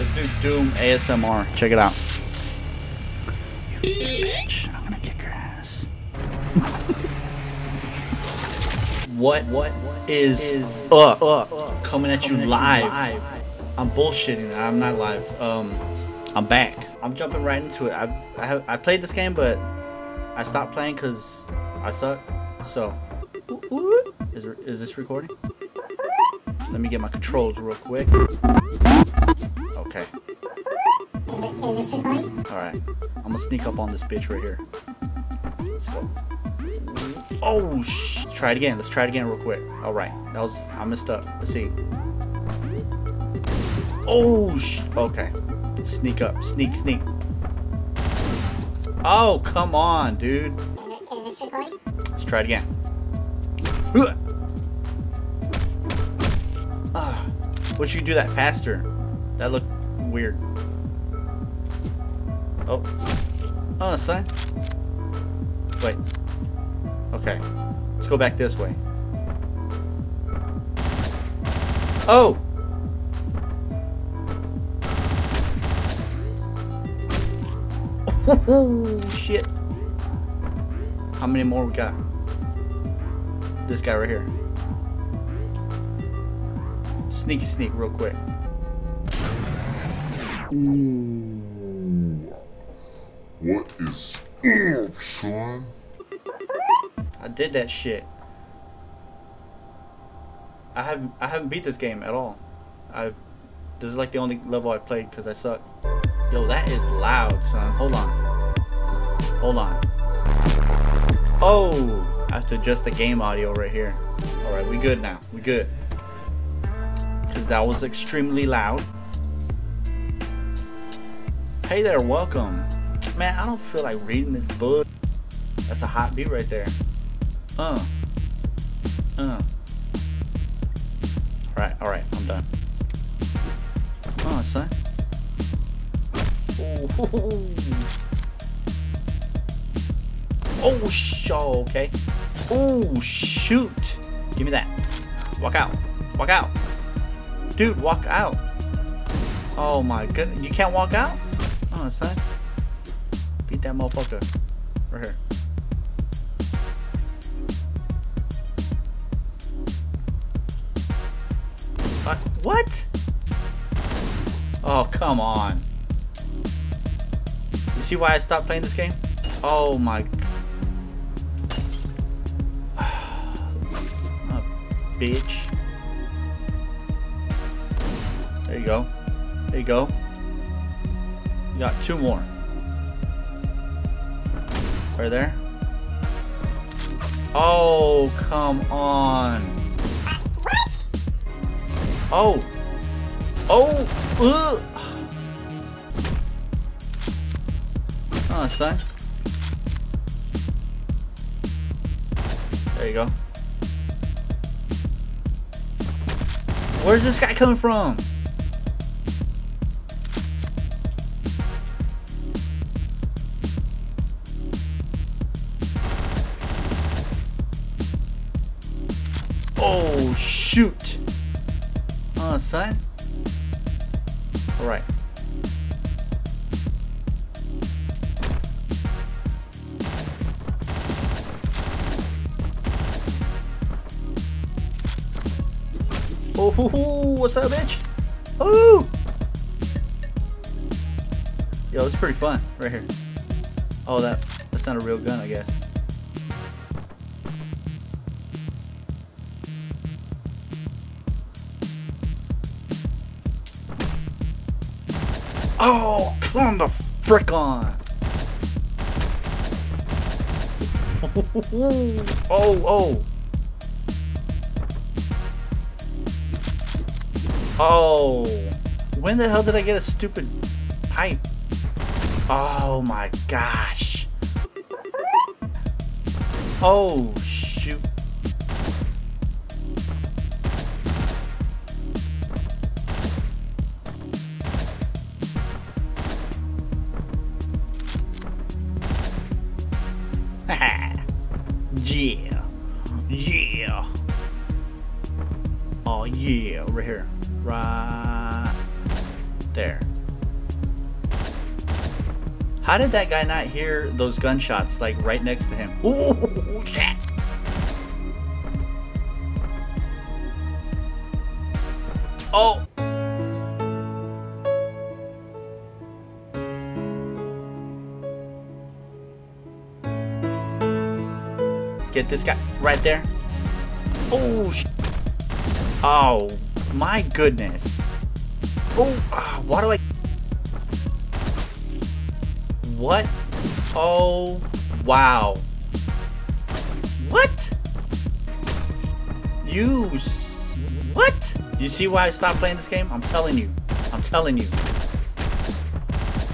Let's do Doom ASMR. Check it out. You bitch. I'm gonna kick your ass. what what is, is up, up? Coming at you live. live. I'm bullshitting. I'm not live. Um, I'm back. I'm jumping right into it. I've, I have I played this game, but I stopped playing because I suck. So, is is this recording? Let me get my controls real quick. Okay. Alright. I'm gonna sneak up on this bitch right here. Let's go. Oh, sh Let's try it again. Let's try it again real quick. Alright. That was... I messed up. Let's see. Oh, sh Okay. Sneak up. Sneak, sneak. Oh, come on, dude. Let's try it again. Ah, wish you could do that faster. That looked weird. Oh. Oh, son. Wait. Okay. Let's go back this way. Oh! Oh, shit. How many more we got? This guy right here. Sneaky sneak real quick. Ooh. What is up, son? I did that shit. I have I haven't beat this game at all. I've this is like the only level I played because I suck. Yo, that is loud, son. Hold on. Hold on. Oh, I have to adjust the game audio right here. All right, we good now. We good. Because that was extremely loud. Hey there, welcome. Man, I don't feel like reading this book. That's a hot beat right there. Uh. Uh. Alright, alright, I'm done. Come on, son. Oh, oh sh oh, okay. Oh, shoot. Give me that. Walk out. Walk out. Dude, walk out. Oh my goodness. You can't walk out? Oh, son. Beat that motherfucker. Right here. What? What? Oh, come on. You see why I stopped playing this game? Oh my... oh, bitch. There you go. There you go. Got two more. Right there. Oh, come on. Oh. Oh. Ugh. Oh, son. There you go. Where's this guy coming from? Shoot. Oh, son. All right. Oh, what's up, bitch? Oh! Yo, it's pretty fun right here. Oh, that that's not a real gun, I guess. Oh, come the frick on! oh, oh! Oh, when the hell did I get a stupid pipe? Oh my gosh. Oh, shoot. Here. Right there. How did that guy not hear those gunshots like right next to him? Ooh, shit! Oh! Get this guy right there. Oh, sh Oh, my goodness. Oh, ah, why do I... What? Oh, wow. What? You... What? You see why I stopped playing this game? I'm telling you. I'm telling you.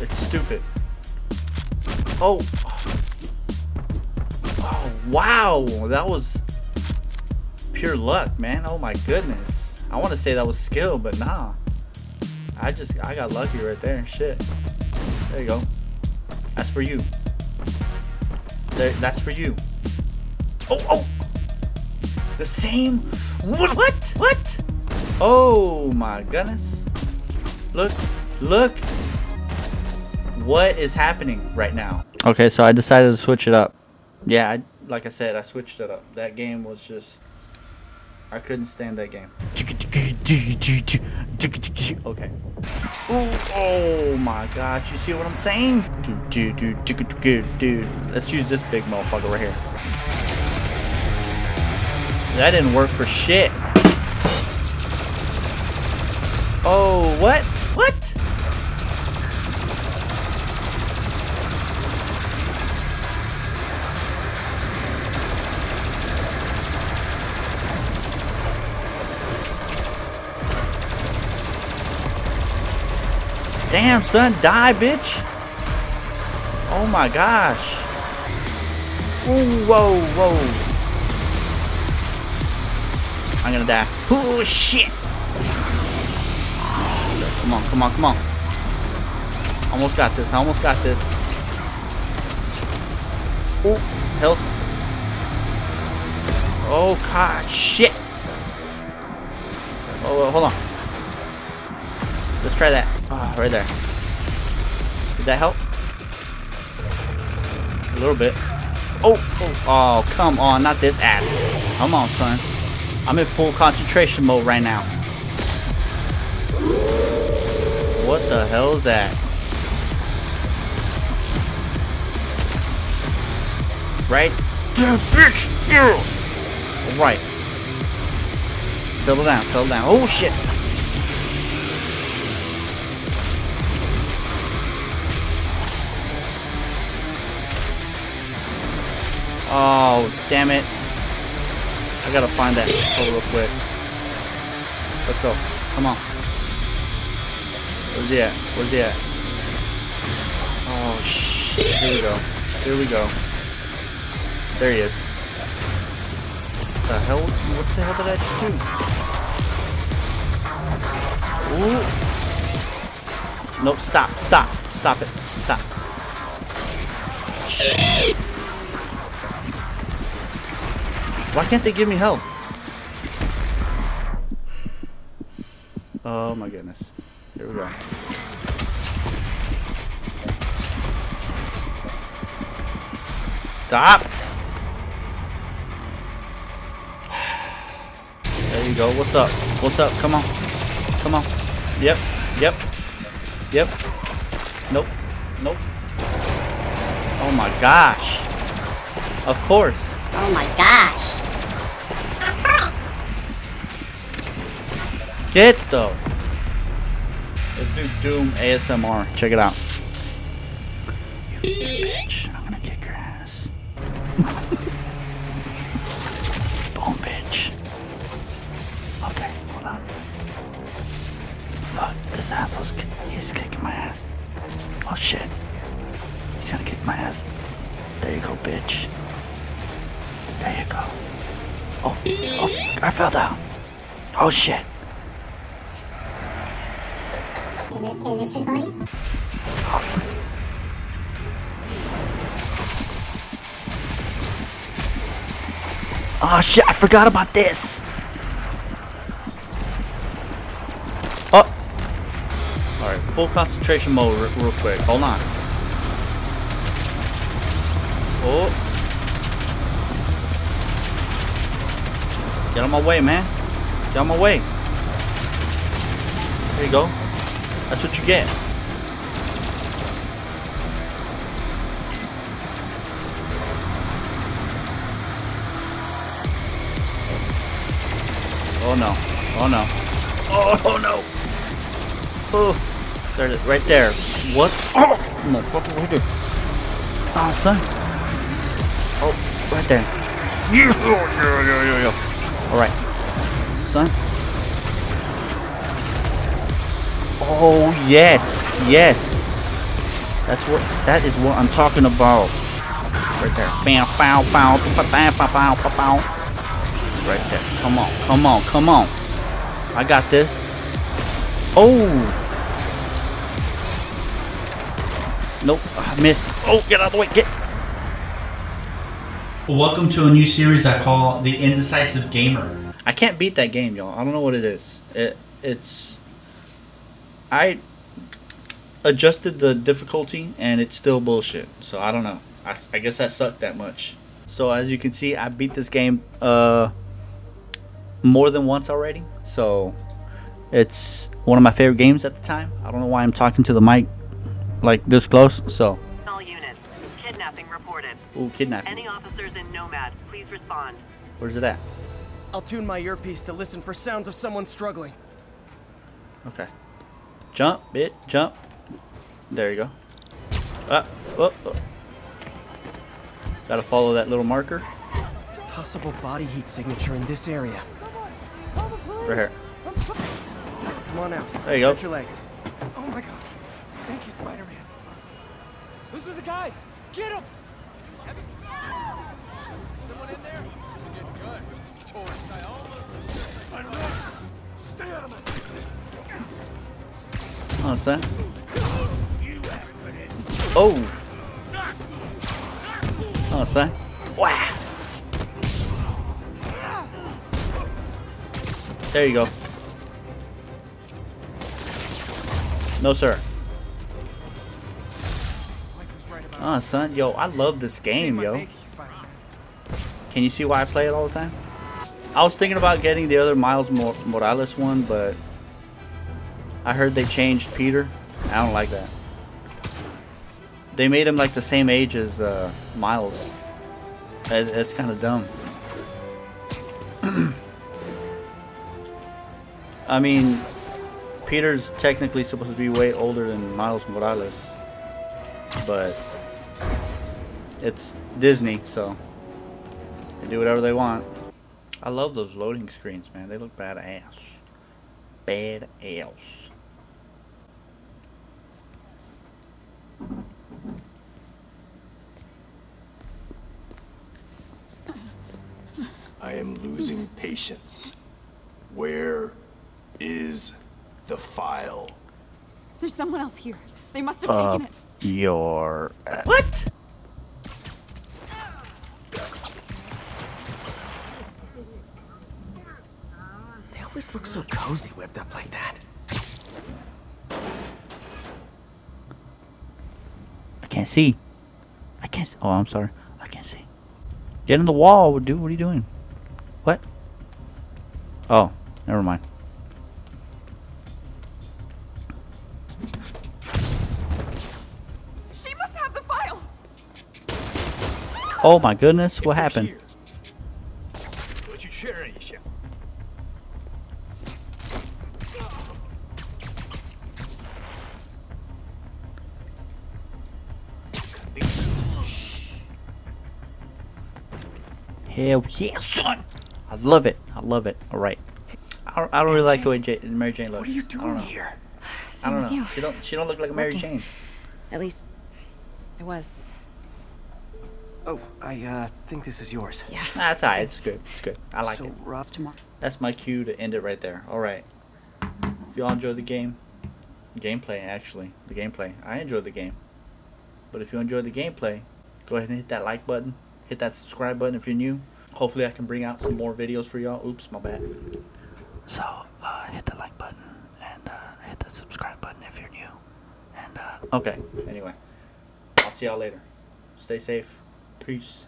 It's stupid. Oh. Oh, wow. That was pure luck, man. Oh my goodness. I want to say that was skill, but nah. I just, I got lucky right there. Shit. There you go. That's for you. There, that's for you. Oh, oh! The same? What? What? What? Oh my goodness. Look, look. What is happening right now? Okay, so I decided to switch it up. Yeah, I, like I said, I switched it up. That game was just... I couldn't stand that game. Okay. Ooh, oh my gosh, you see what I'm saying? Let's use this big motherfucker right here. That didn't work for shit. Oh, what? What? Damn, son, die, bitch. Oh my gosh. Ooh, whoa, whoa. I'm gonna die. Oh shit. Come on, come on, come on. Almost got this. I almost got this. Oh, health. Oh, god, shit. Oh, hold on. Let's try that. Ah, right there. Did that help? A little bit. Oh, oh, oh, come on, not this app. Come on, son. I'm in full concentration mode right now. What the hell is that? Right? Damn, bitch! Right. Settle down, settle down. Oh shit! Oh, damn it. I gotta find that info real quick. Let's go. Come on. Where's he at? Where's he at? Oh, shit. Here we go. Here we go. There he is. What the hell? What the hell did I just do? Ooh. Nope, stop, stop, stop it, stop. Shit. Why can't they give me health? Oh my goodness. Here we go. Stop! There you go. What's up? What's up? Come on. Come on. Yep. Yep. Yep. Nope. Nope. Oh my gosh. Of course. Oh my gosh. Get though. Let's do Doom ASMR. Check it out. You bitch. I'm gonna kick your ass. Boom, bitch. Okay, hold on. Fuck, this asshole's he's kicking my ass. Oh shit. He's gonna kick my ass. There you go, bitch. There you go. Oh, oh, I fell down. Oh shit. Oh shit, I forgot about this. Oh. Alright, full concentration mode real quick. Hold on. Oh. Get on my way, man. Get on my way. There you go. That's what you get. Oh no. Oh no. Oh, oh no. Oh. There it is. Right there. What's oh motherfucker right there. Oh son. Oh, right there. Yeah, yeah, yeah, yeah, yeah. Alright. Son. Oh yes. Yes. That's what that is what I'm talking about. Right there. Bow, bow, bow, bow, bow, bow, bow, bow. Right there. Come on, come on, come on. I got this. Oh. Nope, I missed. Oh, get out of the way. Get. Welcome to a new series I call The Indecisive Gamer. I can't beat that game, y'all. I don't know what it is. It it's I adjusted the difficulty and it's still bullshit. So I don't know. I guess I sucked that much. So as you can see, I beat this game uh more than once already. So it's one of my favorite games at the time. I don't know why I'm talking to the mic like this close. So, All units, kidnapping reported. ooh, kidnapping. Any officers in Nomad, please respond. Where's it at? I'll tune my earpiece to listen for sounds of someone struggling. Okay. Jump, bit, jump. There you go. Ah, oh, oh. Gotta follow that little marker Possible body heat signature in this area. right here. Come on out. There you go. Stretch your legs. Oh my gosh. Thank you, Spider-Man. Those are the guys. Get them. Someone in there? Oh, son. Oh. Oh, son. Wow. There you go. No, sir. Oh, son. Yo, I love this game, yo. Can you see why I play it all the time? I was thinking about getting the other Miles Mor- Morales one, but I heard they changed Peter. I don't like that. They made him like the same age as uh, Miles. It, it's kind of dumb. I mean, Peter's technically supposed to be way older than Miles Morales, but it's Disney, so they do whatever they want. I love those loading screens, man. They look badass. Badass. I am losing patience. Where is the file? There's someone else here. They must have taken it. Your what? They always look so cozy whipped up like that. I can't see. I can't. See. Oh, I'm sorry. I can't see. Get in the wall, dude. What are you doing? What? Oh, never mind. She must have the file. Oh my goodness, what happened? Here. What you sharing, you Hell yeah, son! I love it. I love it. All right. I don't, I don't really like the way J- Mary Jane looks. What are you I don't doing know. here? I don't know. you. She don't. She don't look like a Mary Working. Jane. At least, I was. Oh, I uh think this is yours. Yeah. Nah, it's alright. It's good. It's good. I like so, it. Rob, tomorrow. That's my cue to end it right there. All right. If y'all enjoyed the game, gameplay actually, the gameplay. I enjoyed the game. But if you enjoyed the gameplay, go ahead and hit that like button. Hit that subscribe button if you're new. Hopefully I can bring out some more videos for y'all. Oops, my bad. So, uh, hit the like button and uh, hit the subscribe button if you're new. and Okay. Anyway, I'll see y'all later. Stay safe. Peace.